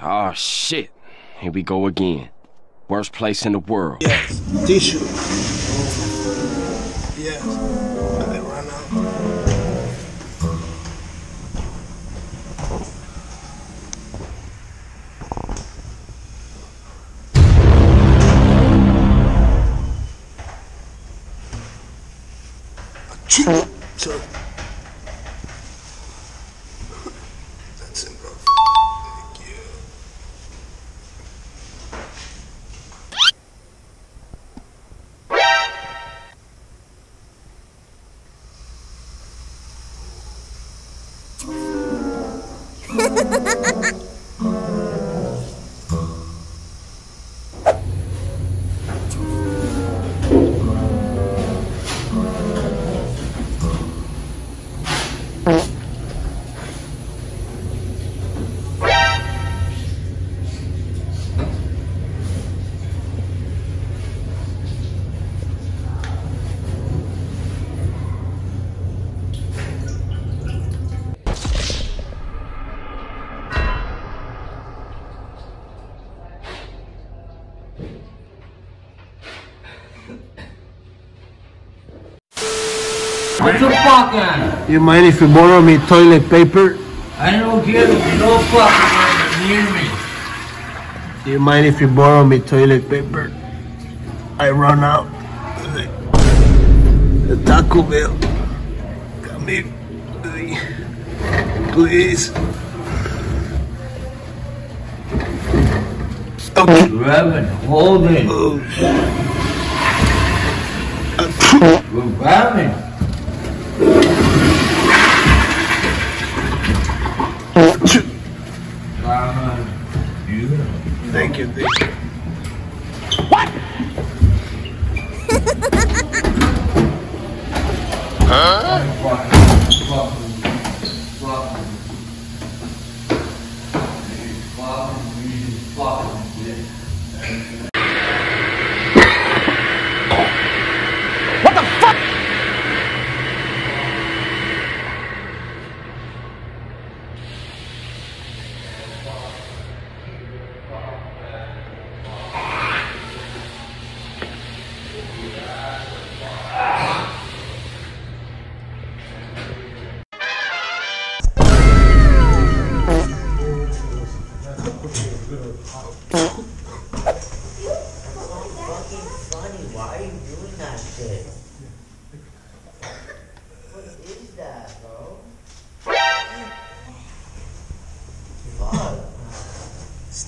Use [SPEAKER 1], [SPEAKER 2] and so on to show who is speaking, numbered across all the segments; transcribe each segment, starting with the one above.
[SPEAKER 1] Oh shit. Here we go again. Worst place in the world.
[SPEAKER 2] Yes. Tissue. Sorry. That's enough. Thank you.
[SPEAKER 3] What the fuck, man?
[SPEAKER 2] You mind if you borrow me toilet paper?
[SPEAKER 3] I don't give no fuck near me.
[SPEAKER 2] You mind if you borrow me toilet paper? I run out. The Taco Bell. Come in. Please. Okay.
[SPEAKER 3] Reverend, hold it.
[SPEAKER 2] Oh,
[SPEAKER 3] Reverend.
[SPEAKER 2] Thank you. Thank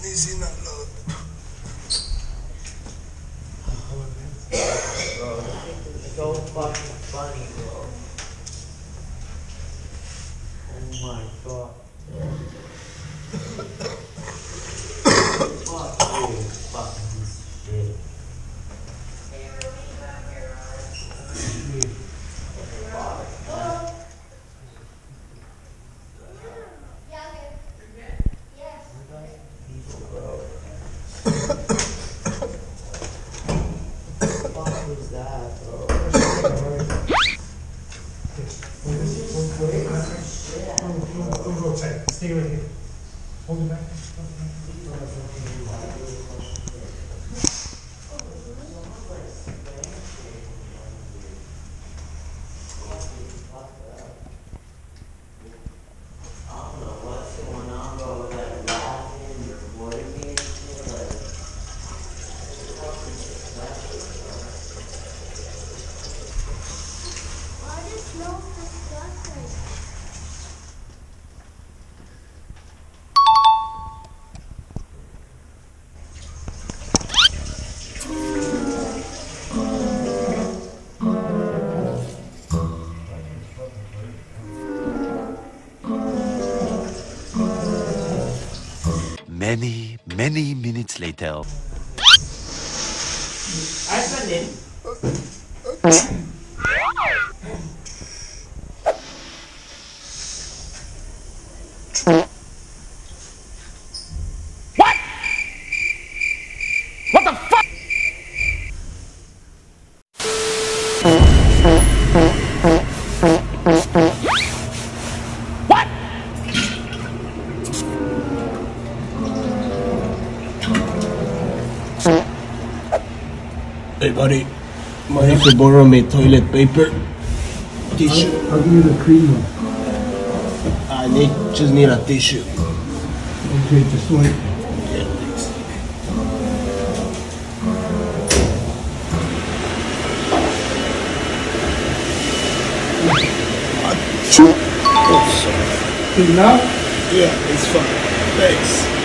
[SPEAKER 2] Sneezing
[SPEAKER 4] this is so fucking funny, bro. Oh my god. Fuck you, fucking piece of shit. fuck was that,
[SPEAKER 5] go outside. Stay right here. Hold it back.
[SPEAKER 6] Many, many minutes later. What? What the fuck?
[SPEAKER 2] Hey, buddy. Mind if you borrow me toilet paper? Tissue.
[SPEAKER 5] I'll give you the cream one.
[SPEAKER 2] I need just need a tissue.
[SPEAKER 5] Okay, just wait.
[SPEAKER 2] Yeah, thanks. Oh, sorry.
[SPEAKER 5] Enough?
[SPEAKER 2] Yeah, it's fine. Thanks.